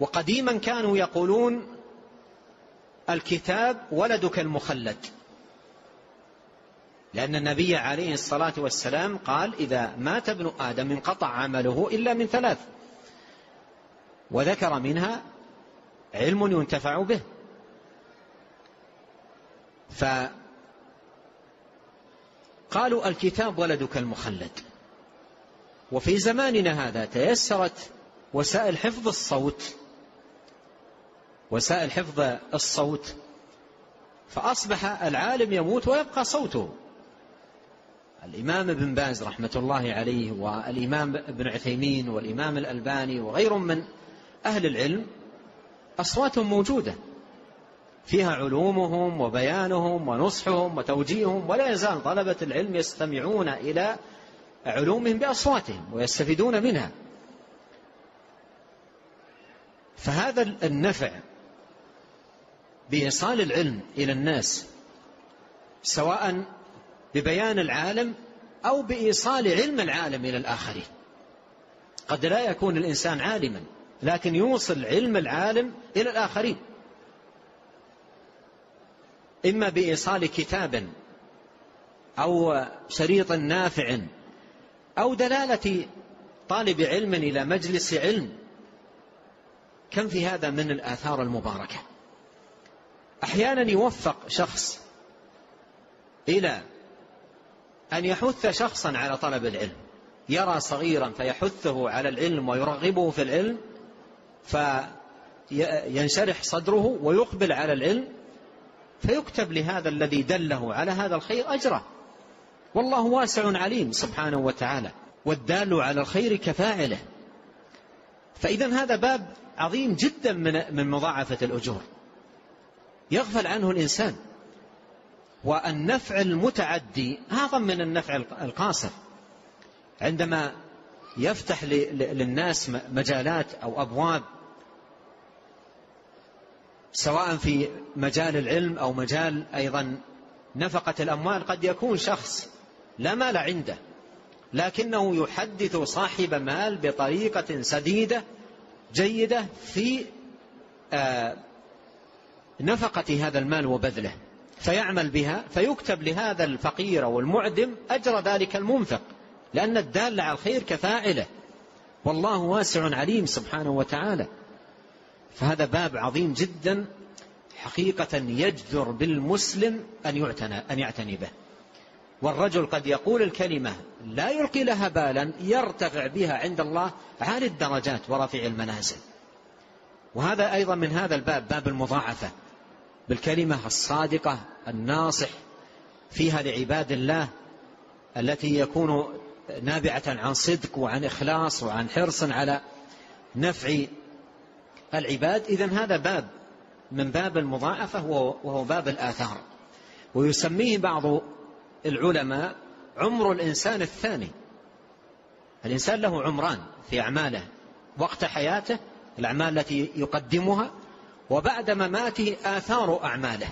وقديما كانوا يقولون الكتاب ولدك المخلد. لأن النبي عليه الصلاة والسلام قال إذا مات ابن آدم انقطع عمله إلا من ثلاث. وذكر منها علم ينتفع به. فقالوا الكتاب ولدك المخلد. وفي زماننا هذا تيسرت وسائل حفظ الصوت. وسائل حفظ الصوت فأصبح العالم يموت ويبقى صوته. الإمام ابن باز رحمة الله عليه والإمام ابن عثيمين والإمام الألباني وغيرهم من أهل العلم أصواتهم موجودة. فيها علومهم وبيانهم ونصحهم وتوجيههم ولا يزال طلبة العلم يستمعون إلى علومهم بأصواتهم ويستفيدون منها. فهذا النفع بإيصال العلم إلى الناس سواء ببيان العالم أو بإيصال علم العالم إلى الآخرين. قد لا يكون الإنسان عالما لكن يوصل علم العالم إلى الآخرين. إما بإيصال كتاب أو شريط نافع أو دلالة طالب علم إلى مجلس علم. كم في هذا من الآثار المباركة؟ أحيانا يوفق شخص إلى أن يحث شخصا على طلب العلم. يرى صغيرا فيحثه على العلم ويرغبه في العلم فينشرح صدره ويقبل على العلم فيكتب لهذا الذي دله على هذا الخير أجره. والله واسع عليم سبحانه وتعالى والدال على الخير كفاعله. فإذا هذا باب عظيم جدا من مضاعفة الأجور. يغفل عنه الإنسان. والنفع المتعدي أعظم من النفع القاصر. عندما يفتح للناس مجالات أو أبواب سواء في مجال العلم أو مجال أيضا نفقة الأموال قد يكون شخص لا مال عنده لكنه يحدث صاحب مال بطريقة سديدة جيدة في آه، نفقة هذا المال وبذله فيعمل بها فيكتب لهذا الفقير أو المعدم أجر ذلك المنفق لأن الدال على الخير كفاعله. والله واسع عليم سبحانه وتعالى. فهذا باب عظيم جدا حقيقة يجدر بالمسلم أن يعتنى, أن يعتني به. والرجل قد يقول الكلمة لا يلقي لها بالا يرتفع بها عند الله عالي الدرجات ورفيع المنازل. وهذا أيضا من هذا الباب باب المضاعفة. بالكلمة الصادقة الناصح فيها لعباد الله التي يكون نابعة عن صدق وعن إخلاص وعن حرص على نفع العباد. إذا هذا باب من باب المضاعفة وهو باب الآثار. ويسميه بعض العلماء عمر الإنسان الثاني. الإنسان له عمران في أعماله وقت حياته الأعمال التي يقدمها وبعد مماته آثار أعماله.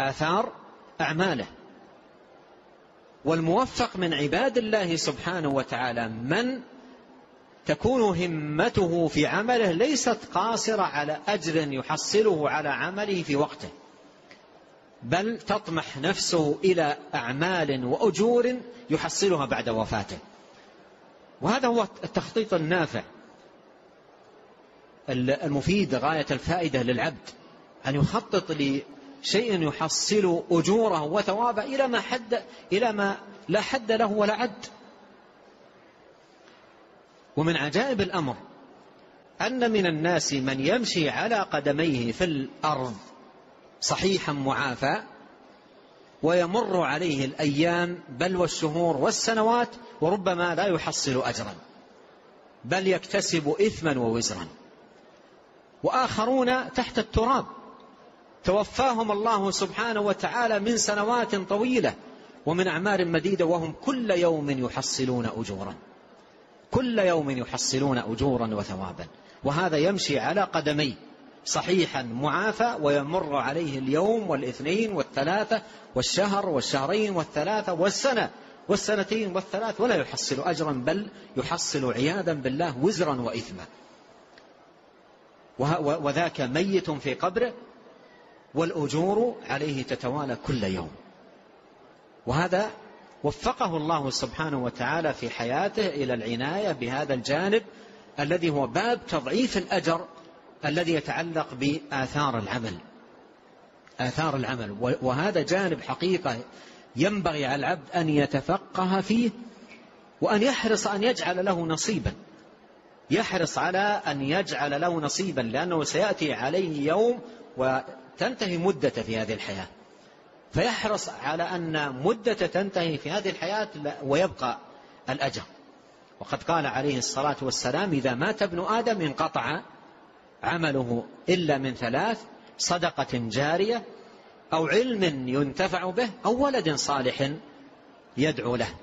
آثار أعماله. والموفق من عباد الله سبحانه وتعالى من تكون همته في عمله ليست قاصرة على أجر يحصله على عمله في وقته بل تطمح نفسه إلى أعمال وأجور يحصلها بعد وفاته. وهذا هو التخطيط النافع. المفيد غاية الفائدة للعبد. أن يخطط لشيء يحصل أجوره وثوابه إلى ما حد إلى ما لا حد له ولا عد. ومن عجائب الأمر أن من الناس من يمشي على قدميه في الأرض صحيحا معافى ويمر عليه الأيام بل والشهور والسنوات وربما لا يحصل أجرا بل يكتسب إثما ووزرا. وآخرون تحت التراب. توفاهم الله سبحانه وتعالى من سنوات طويلة ومن أعمار مديدة وهم كل يوم يحصلون أجورا. كل يوم يحصلون أجورا وثوابا. وهذا يمشي على قدميه صحيحا معافى ويمر عليه اليوم والاثنين والثلاثة والشهر والشهرين والثلاثة والسنة والسنتين والثلاث ولا يحصل أجرا بل يحصل عياذا بالله وزرا وإثما. وذاك ميت في قبره والأجور عليه تتوالى كل يوم. وهذا وفقه الله سبحانه وتعالى في حياته إلى العناية بهذا الجانب الذي هو باب تضعيف الأجر الذي يتعلق بآثار العمل. آثار العمل. وهذا جانب حقيقة ينبغي على العبد أن يتفقه فيه وأن يحرص أن يجعل له نصيبا. يحرص على أن يجعل له نصيبا لأنه سيأتي عليه يوم وتنتهي مدة في هذه الحياة. فيحرص على أن مدة تنتهي في هذه الحياة ويبقى الأجر. وقد قال عليه الصلاة والسلام إذا مات ابن آدم انقطع عمله إلا من ثلاث صدقة جارية أو علم ينتفع به أو ولد صالح يدعو له.